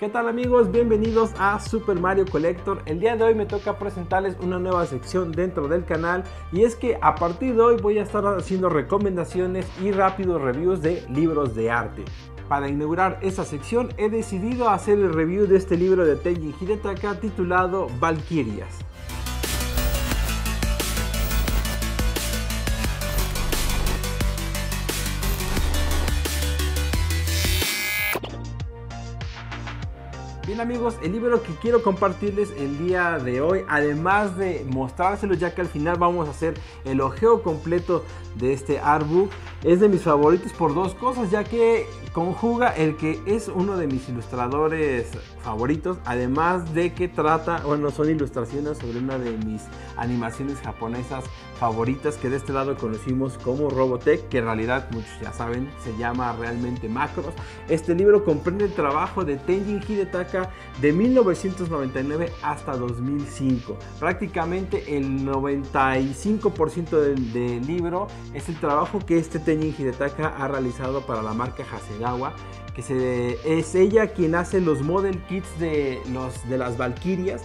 ¿Qué tal amigos? Bienvenidos a Super Mario Collector. El día de hoy me toca presentarles una nueva sección dentro del canal y es que a partir de hoy voy a estar haciendo recomendaciones y rápidos reviews de libros de arte. Para inaugurar esta sección he decidido hacer el review de este libro de Tenji Hidetaka titulado Valkyrias. Amigos, el libro que quiero compartirles el día de hoy, además de mostrárselos ya que al final vamos a hacer el ojeo completo de este artbook, es de mis favoritos por dos cosas, ya que conjuga el que es uno de mis ilustradores favoritos, además de que trata, bueno, son ilustraciones sobre una de mis animaciones japonesas favoritas que de este lado conocimos como Robotech, que en realidad muchos ya saben, se llama realmente Macros. Este libro comprende el trabajo de Tenjin Hidetaka de 1999 hasta 2005. Prácticamente el 95% del, del, libro es el trabajo que este Tenjin Hidetaka ha realizado para la marca Hasegawa que es ella quien hace los model kits de, de las Valkyrias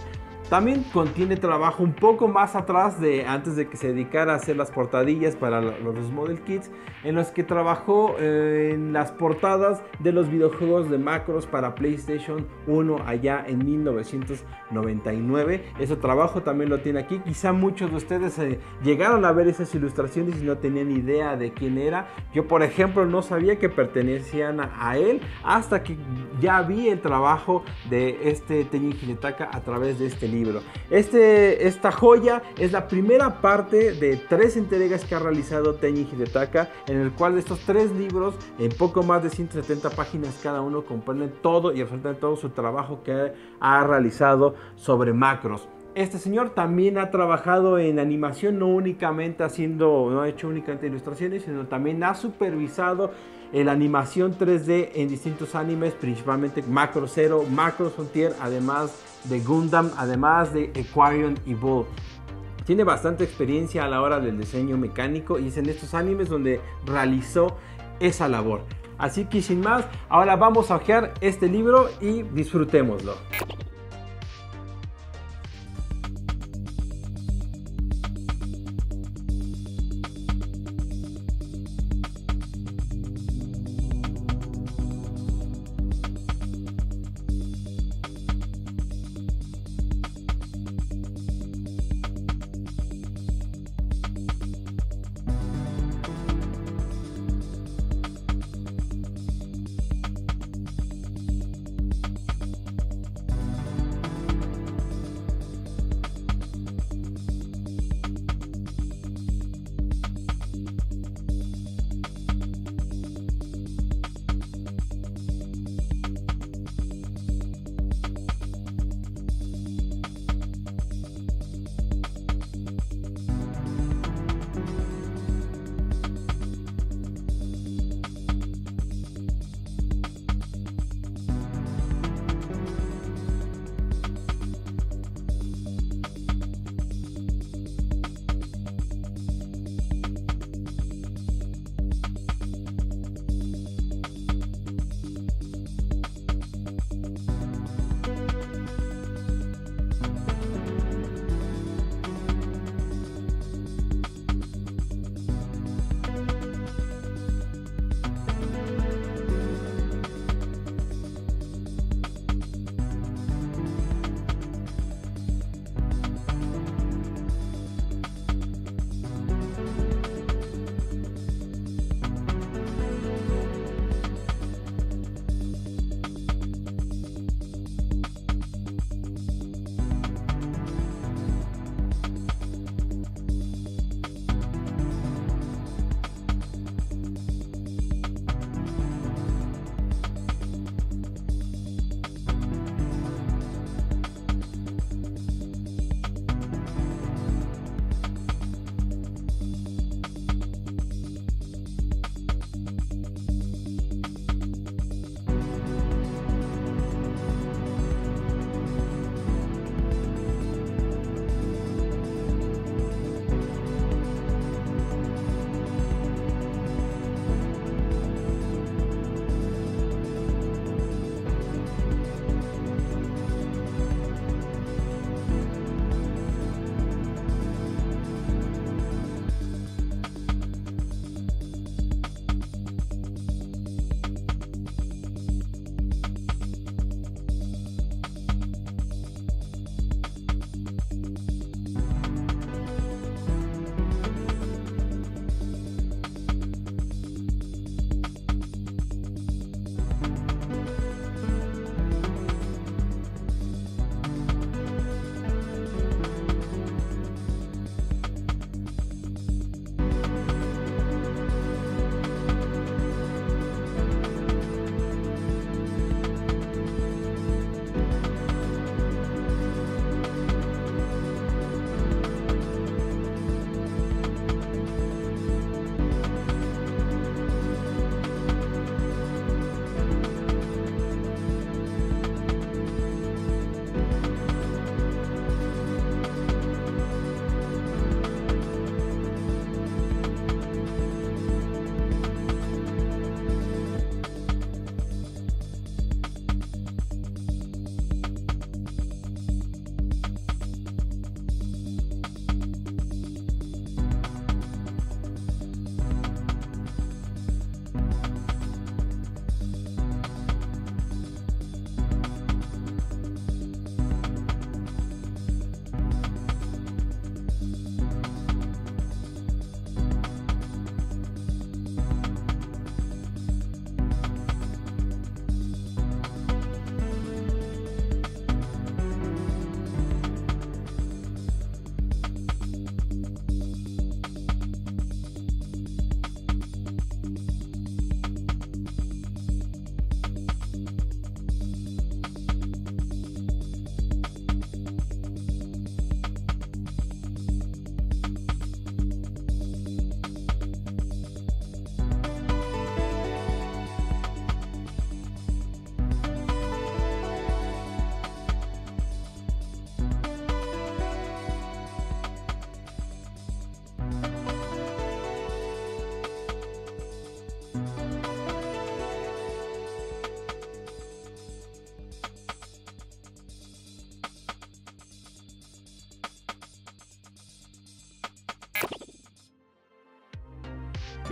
también contiene trabajo un poco más atrás de antes de que se dedicara a hacer las portadillas para los model kits, en los que trabajó eh, en las portadas de los videojuegos de macros para PlayStation 1 allá en 1999. Ese trabajo también lo tiene aquí. Quizá muchos de ustedes eh, llegaron a ver esas ilustraciones y no tenían idea de quién era. Yo, por ejemplo, no sabía que pertenecían a, él hasta que ya vi el trabajo de este Tenji Hidetaka a través de este libro libro. Este, esta joya es la primera parte de tres entregas que ha realizado Tenji Hidetaka, en el cual estos tres libros, en poco más de 170 páginas cada uno, comprenden todo y absolutamente todo su trabajo que ha realizado sobre macros. Este señor también ha trabajado en animación, no únicamente haciendo, no ha hecho únicamente ilustraciones, sino también ha supervisado la animación 3D en distintos animes, principalmente Macro Zero, Macro Frontier, además de Gundam, además de Aquarium y Bull. Tiene bastante experiencia a la hora del diseño mecánico y es en estos animes donde realizó esa labor. Así que sin más, ahora vamos a ojear este libro y disfrutémoslo.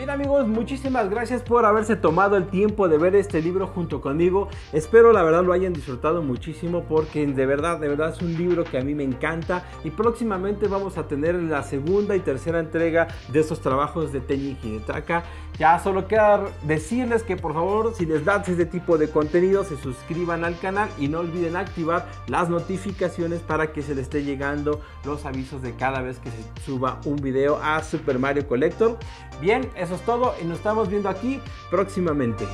Bien amigos, muchísimas gracias por haberse tomado el tiempo de ver este libro junto conmigo. Espero la verdad lo hayan disfrutado muchísimo porque de verdad, de verdad es un libro que a mí me encanta y próximamente vamos a tener la segunda y tercera entrega de estos trabajos de Teñi Hidetaka. Ya solo queda decirles que por favor si les da este tipo de contenido se suscriban al canal y no olviden activar las notificaciones para que se les esté llegando los avisos de cada vez que se suba un video a Super Mario Collector. Bien, eso es todo y nos estamos viendo aquí próximamente.